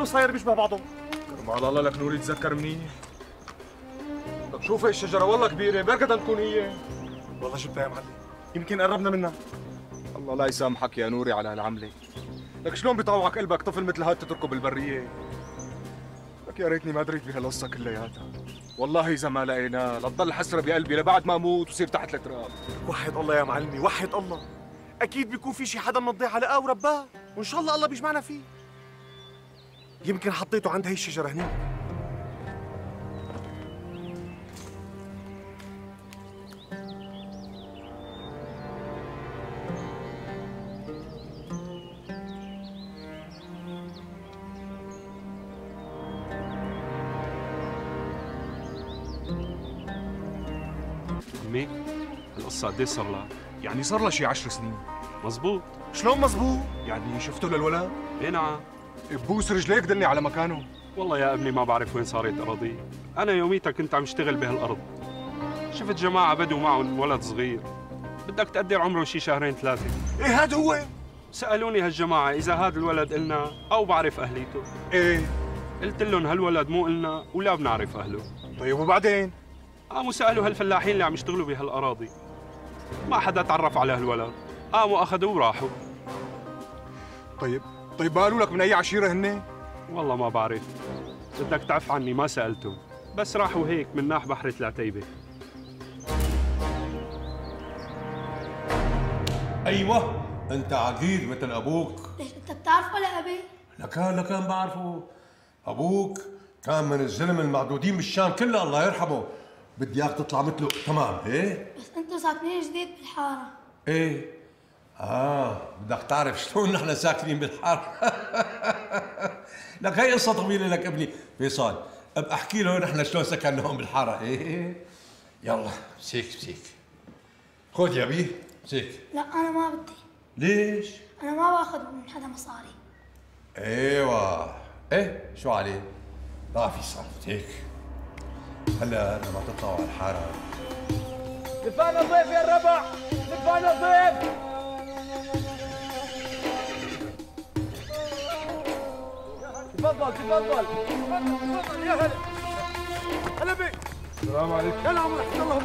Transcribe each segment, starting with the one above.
كله صاير بيشبه بعضه. ما الله لك نور يتذكر منيح طب شوف هي الشجرة والله كبيرة بركة تكون هي والله جبتها يا معلم يمكن قربنا منها. الله لا يسامحك يا نوري على هالعملة. لك شلون بيطوعك قلبك طفل مثل هاد تتركه بالبرية؟ لك يا ريتني ما دريت بهالقصة كلياتها. والله إذا ما لقيناه لتضل حسرة بقلبي لبعد ما أموت وصير تحت التراب. وحد الله يا معلمي وحد الله. أكيد بيكون في شي حدا من الضيعه لقاه ورباه وإن شاء الله الله بيجمعنا فيه. يمكن حطيته عند هي الشجرة هني. عمي القصة قديش صار لها؟ يعني صار له شي عشر سنين. مزبوط. شلون مزبوط؟ يعني شفته للولد؟ اي نعم. ببوس رجليك دلني على مكانه. والله يا أبني ما بعرف وين صارت أراضي. أنا يوميتها كنت عم اشتغل بهالأرض. شفت جماعة بدوا معهم ولد صغير. بدك تقدر عمره شي شهرين ثلاثة. إيه هاد هو؟ سألوني هالجماعة إذا هذا الولد إلنا أو بعرف أهليته. إيه. قلت لهم هالولد مو إلنا ولا بنعرف أهله. طيب وبعدين؟ قاموا سألوا هالفلاحين اللي عم يشتغلوا بهالأراضي. ما حدا تعرف على هالولد. قاموا أخذوه وراحوا. طيب طيب قالوا لك من أي عشيرة هن؟ والله ما بعرف. بدك تعف عني ما سألتهم. بس راحوا هيك من ناح بحرة العتيبة أيوه أنت عقيد مثل أبوك. ليش أنت بتعرف ولا أبي؟ لكان لكان بعرفه. أبوك كان من الزلم المعدودين بالشام كلها الله يرحمه. بدي إياك تطلع مثله. تمام إيه؟ بس أنتوا ساكنين جديد بالحارة. إيه؟ آه بدك تعرف شلون نحن ساكنين بالحاره لك هي قصة طويلة لك ابني فيصل. ابقى أحكي له نحن شلون سكننا هون بالحاره إيه. يلا. مسيك مسيك خذ يا بيه مسيك لا أنا ما بدي. ليش؟ أنا ما باخذ من حدا مصاري. أيوه. إيه شو عليه؟ لا في صرف هيك. هلا لما تطلعوا على الحارة. دفعنا الضيف يا الربع. دفعنا الضيف تفضل تفضل. تفضل تفضل يا هلا. هلا بك السلام عليكم. يلا عمر احسن الله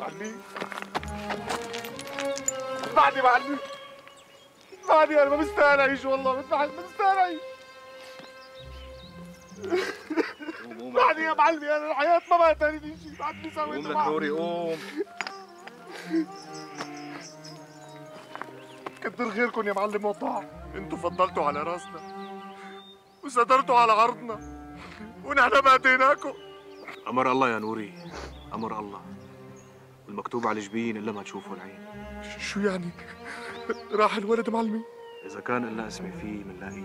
معلمي بعدي معلمي بعدي أنا ما مستاهل أعيش والله ما مستاهل أعيش. بعدي يا معلمي أنا الحياة ما بقى تاني شيء بعد اللي سويته قوم. نوري قوم كتر خيركم يا معلم وضاح أنتوا فضلتوا على راسنا وسترتوا على عرضنا ونحن باتيناكم أمر الله يا نوري أمر الله. والمكتوب على الجبين إلا ما تشوفه العين. شو يعني؟ راح الولد معلمي؟ إذا كان إلا اسمي فيه منلاقيه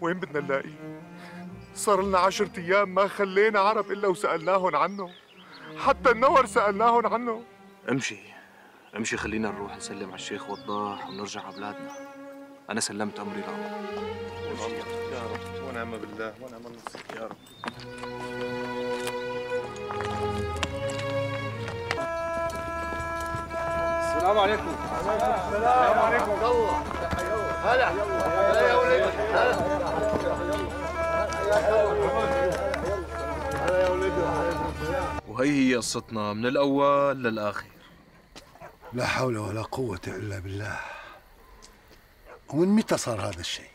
وين بدنا نلاقيه؟ صار لنا عشرة أيام ما خلينا عرب إلا وسألناهم عنه. حتى النور سألناهم عنه. امشي امشي خلينا نروح نسلم على الشيخ وضاح ونرجع على بلادنا. أنا سلمت أمري لله. يا رب ونعم بالله ونعم النصير يا رب السلام عليكم. السلام عليكم. الله. هلا. هلا يا ولدي هلا. وهي هي قصتنا من الأول للآخر. لا حول ولا قوة إلا بالله. ومن متى صار هذا الشيء؟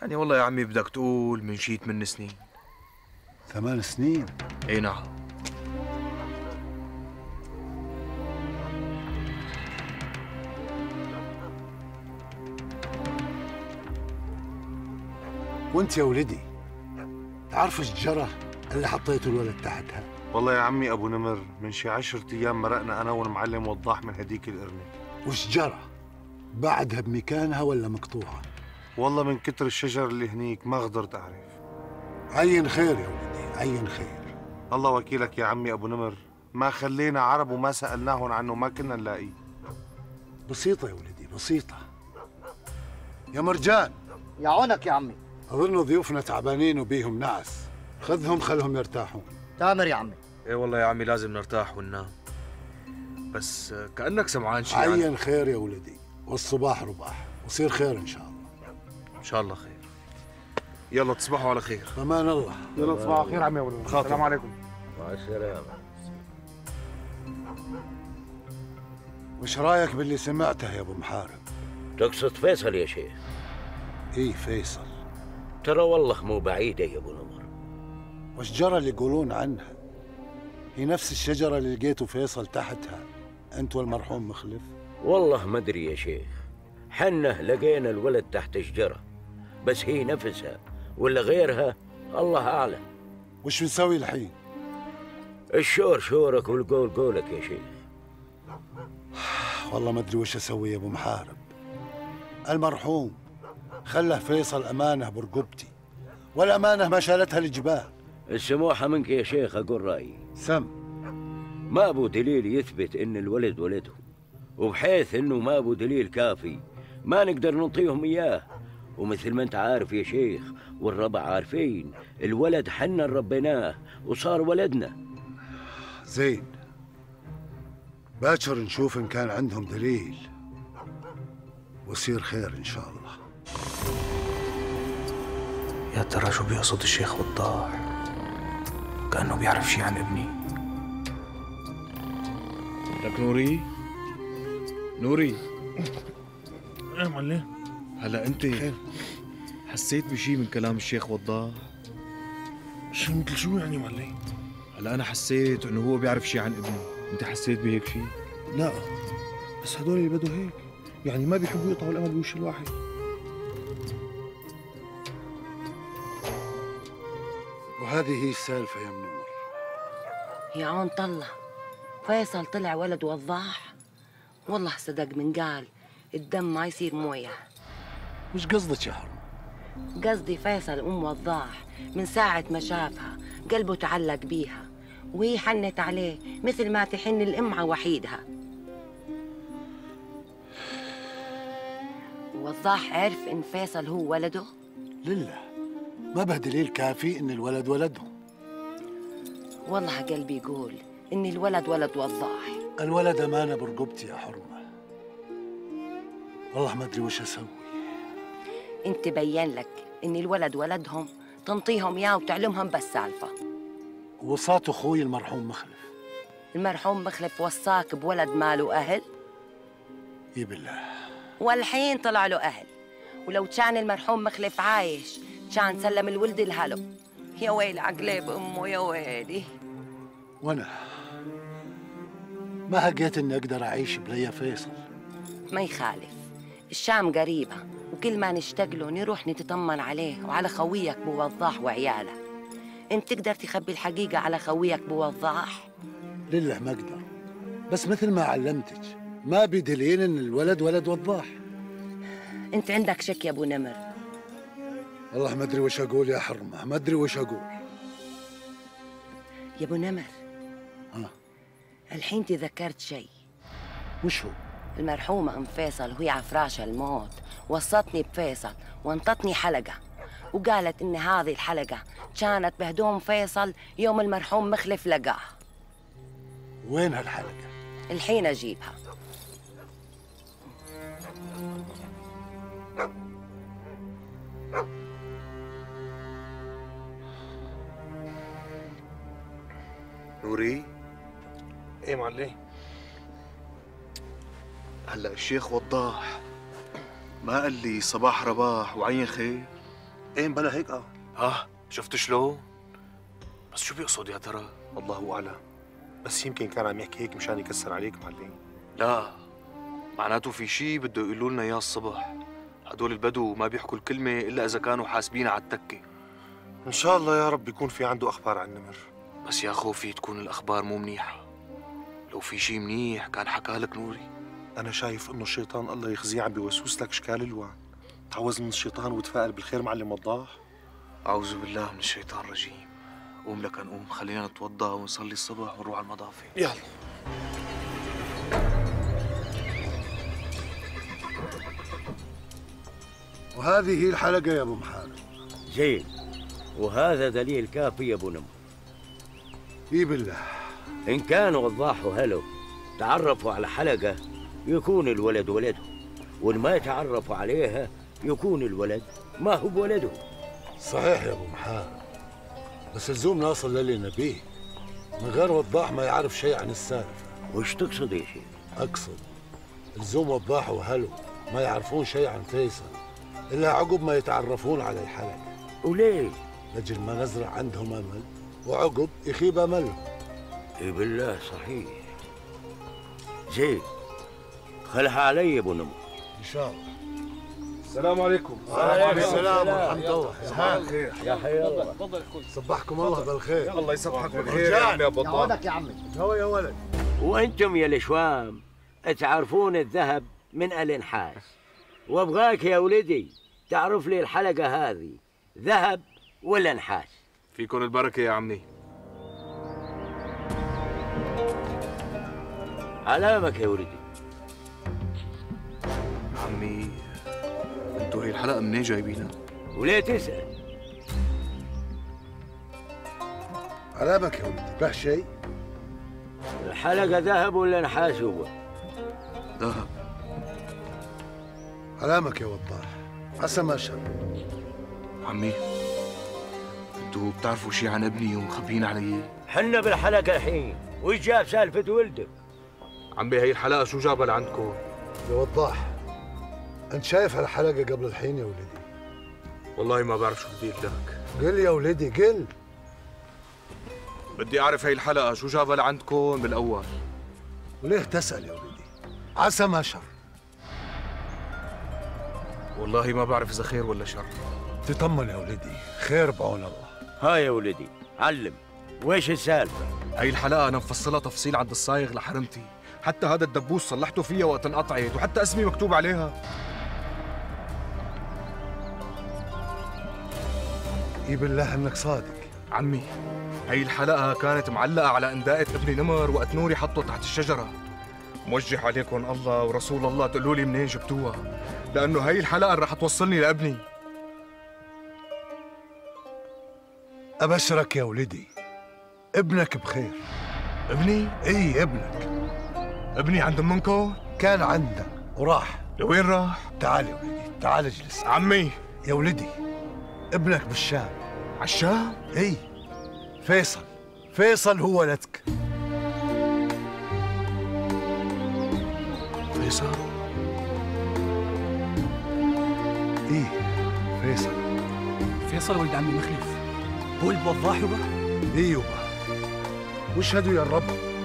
يعني والله يا عمي بدك تقول من شي ثمان سنين. ثمان سنين. إي نعم. وانت يا ولدي تعرف إيش جرى اللي حطيته الولد تحتها؟ والله يا عمي أبو نمر من شي عشرة أيام مرقنا أنا والمعلم وضاح من هديك القرنة وش جرى؟ بعدها بمكانها ولا مقطوعة؟ والله من كتر الشجر اللي هنيك ما قدرت أعرف. عين خير يا ولدي عين خير. الله وكيلك يا عمي أبو نمر ما خلينا عرب وما سألناهم عنه ما كنا نلاقيه. بسيطة يا ولدي بسيطة. يا مرجان. يا عونك يا عمي. أظن ضيوفنا تعبانين وبيهم نعس خذهم خلهم يرتاحون. تامر يا عمي. إيه والله يا عمي لازم نرتاح وننام بس كأنك سمعان شيء عين خير يا ولدي. والصباح رباح. وصير خير إن شاء الله. إن شاء الله خير. يلا تصبحوا على خير. أمان الله. يلا تصبحوا على خير عمي ابو نمر السلام عليكم. مع السلامة. وش رأيك باللي سمعته يا أبو محارب؟ تقصد فيصل يا شيخ؟ إيه فيصل. ترى والله مو بعيدة يا ابو نمر. وش جرى اللي يقولون عنها؟ هي نفس الشجرة اللي لقيتوا فيصل تحتها. أنت والمرحوم مخلف. والله ما أدري يا شيخ. حنا لقينا الولد تحت شجرة بس هي نفسها ولا غيرها؟ الله أعلم. وش بنسوي الحين؟ الشور شورك والقول قولك يا شيخ. والله ما أدري وش أسوي يا أبو محارب. المرحوم. خله فيصل أمانة برقبتي والأمانة ما شالتها الجبال السموحة منك يا شيخ أقول رأيي. سم. ماكو دليل يثبت إن الولد ولده وبحيث إنه ماكو دليل كافي ما نقدر نعطيهم إياه. ومثل ما أنت عارف يا شيخ والربع عارفين الولد حنا ربيناه وصار ولدنا. زين. باكر نشوف إن كان عندهم دليل ويصير خير إن شاء الله. يا ترى شو بيقصد الشيخ وضاح كأنه بيعرف شي عن ابني. لك نوري؟ نوري؟ إيه معلم. هلا انت. حسيت بشي من كلام الشيخ وضاح شو مثل شو يعني معلم؟ هلا أنا حسيت انه هو بيعرف شي عن ابني. انت حسيت بهيك شي؟ لا بس هدول اللي بدوا هيك. يعني ما بيحبوا يقطعوا الأمل بوش الواحد. وهذه هي السالفة يا منور يا عون طلع فيصل طلع ولد وضاح. والله صدق من قال الدم ما يصير موية. وش قصدك يا حرم قصدي فيصل أم وضاح من ساعة ما شافها قلبه تعلق بيها وهي حنت عليه مثل ما تحن الأم على وحيدها. وضاح عرف إن فيصل هو ولده؟ لله. ما به دليل كافي إن الولد ولدهم والله قلبي يقول إن الولد ولد وضاح الولد أمانة برقبتي يا حرمة. والله ما أدري وش أسوي. إنت بين لك إن الولد ولدهم تنطيهم إياه وتعلمهم بس سالفة. وصات أخوي المرحوم مخلف. المرحوم مخلف وصاك بولد ماله أهل؟ إي بالله. والحين طلع له أهل. ولو كان المرحوم مخلف عايش كان سلم الولد لهله يا ويل عقلي بامه يا ويلي. وأنا ما هقيت إني أقدر أعيش بليا فيصل. ما يخالف. الشام قريبة وكل ما نشتاق له نروح نتطمن عليه وعلى خويك بوضاح وعياله. انت تقدر تخبي الحقيقة على خويك بوضاح لله ما أقدر. بس مثل ما علمتك ما بدليل إن الولد ولد وضاح. أنت عندك شك يا أبو نمر. والله ما أدري وش أقول يا حرمة. ما أدري وش أقول. يا أبو نمر. ها. الحين تذكرت شيء. وش هو؟ المرحومة أم فيصل وهي على فراش الموت. وصتني بفيصل وانطتني حلقة. وقالت إن هذه الحلقة كانت بهدوم فيصل يوم المرحوم مخلف لقاه. وين هالحلقة؟ الحين أجيبها. نوري. إيه معلم؟ هلأ الشيخ وضاح. ما قال لي صباح رباح وعين خير؟ إيه بلا هيك آه. ها شفت شلون بس شو بيقصد يا ترى؟ الله أعلم. بس يمكن كان عم يحكي هيك مشان يكسر عليك معلم. لا معناته في شي بده يقولوا لنا إياه الصبح. هدول البدو ما بيحكوا الكلمة إلا إذا كانوا حاسبين على التكة. إن شاء الله يا رب يكون في عنده أخبار عن نمر بس يا خوفي تكون الأخبار مو منيحة. لو في شي منيح كان حكالك نوري. أنا شايف إنه الشيطان الله يخزيه عم بيوسوس لك إشكال ألوان. تعوذ من الشيطان وتفائل بالخير معلم وضاح أعوذ بالله من الشيطان الرجيم. قوم لك نقوم خلينا نتوضا ونصلي الصبح ونروح على المضافة يلا. وهذه هي الحلقة يا أبو محارب زين وهذا دليل كافي يا أبو نمر. إي بالله. إن كان وضاح وهلو تعرفوا على حلقة يكون الولد ولده وإن ما تعرفوا عليها يكون الولد ما هو بولده. صحيح يا أبو محارب بس لزوم نوصل للي نبيه. من غير وضاح ما يعرف شيء عن السالفة. وش تقصد يا شيخ؟ أقصد لزوم وضاح وهلو ما يعرفون شيء عن فيصل إلا عقب ما يتعرفون على الحلقة. وليه؟ لجل ما نزرع عندهم أمل. وعقب يخيب املهم إي بالله صحيح. زين خلها علي يا أبو نمر إن شاء الله. السلام عليكم. وعليكم السلام ورحمة الله. صباح الخير. يا حي الله تفضل صبحكم الله بالخير. الله يصبحك بالخير يا عمي أبو الضال يا عمي. هو يا ولد. وأنتم يا الشوام تعرفون الذهب من الإنحاس. وأبغاك يا ولدي تعرف لي الحلقة هذه ذهب ولا نحاس فيكن البركة يا عمي. علامك يا ولدي. عمي أنتوا هي الحلقة منين جايبينها؟ وليه تسال علامك يا ولدي به شيء الحلقة ذهب ولا نحاس هو؟ ذهب. علامك يا وضاح عسى ما شر. عمي. أنتوا بتعرفوا شي عن ابني ومخبيين علي؟ حنا بالحلقة الحين وش جاب سالفة ولدك عمي هي الحلقة شو جابها لعندكم؟ يا وضاح انت شايف هالحلقة قبل الحين يا ولدي؟ والله ما بعرف شو بدي أقول لك. قل يا ولدي قل. بدي أعرف هي الحلقة شو جابها لعندكم بالأول. وليه تسأل يا ولدي؟ عسى ما شر. والله ما بعرف إذا خير ولا شر. تطمن يا ولدي خير بعون الله. ها يا ولدي علم. ويش السالفة؟ هي الحلقة أنا مفصلها تفصيل عند الصايغ لحرمتي. حتى هذا الدبوس صلحته فيها وقت انقطعت وحتى اسمي مكتوب عليها. إي بالله إنك صادق. عمي هي الحلقة كانت معلقة على إنداءة ابني نمر وقت نوري حطه تحت الشجرة. موجه عليكم الله ورسول الله تقولوا لي منين جبتوها؟ لأنه هي الحلقة اللي رح توصلني لابني. أبشرك يا ولدي. ابنك بخير. ابني؟ اي ابنك. ابني عند منكم؟ كان عندنا وراح. لوين راح؟ تعال يا ولدي تعال اجلس. عمي. يا ولدي ابنك بالشام. عالشام؟ إي فيصل. فيصل هو ولدك. فيصل؟ إي فيصل. فيصل ولد عمي مخلف. ولد وضاح يبا اي يبا واشهدوا يا الرب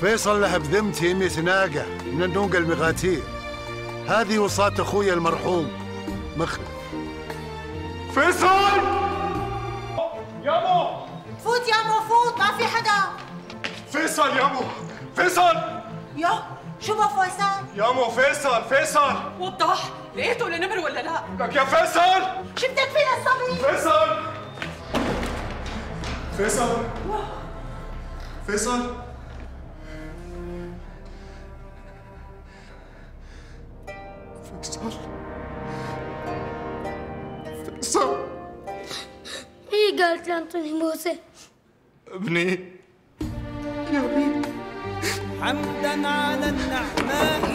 فيصل له بذمتي مية ناقة من النوق المغاتير. هذه وصاة أخوي المرحوم مخلف. فيصل! يامو! فوت يا مو فوت ما في حدا. فيصل يامو! فيصل! يا شو بو فيصل؟ يامو فيصل فيصل! وضح لقيته ولا نمر ولا لا؟ لك يا فيصل! شو بدك فينا الصبي فيصل! فيصل؟ فيصل؟ فيصل؟ فيصل؟ هي قالت لي انطوني بوسه ابني. يا ابني. حمدا على النعماء.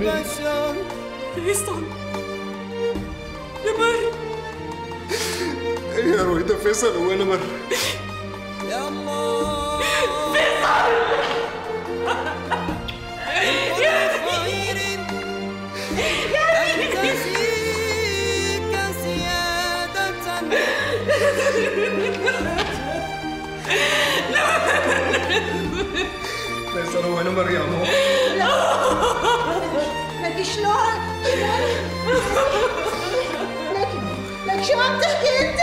عمي شو يا فيصل نمر يا رويدا فيصل هو نمر يا الله يا خير أنت فيك سيادة فيصل هو نمر يا مو لك شلون شلون لك لك شو عم تحكي انت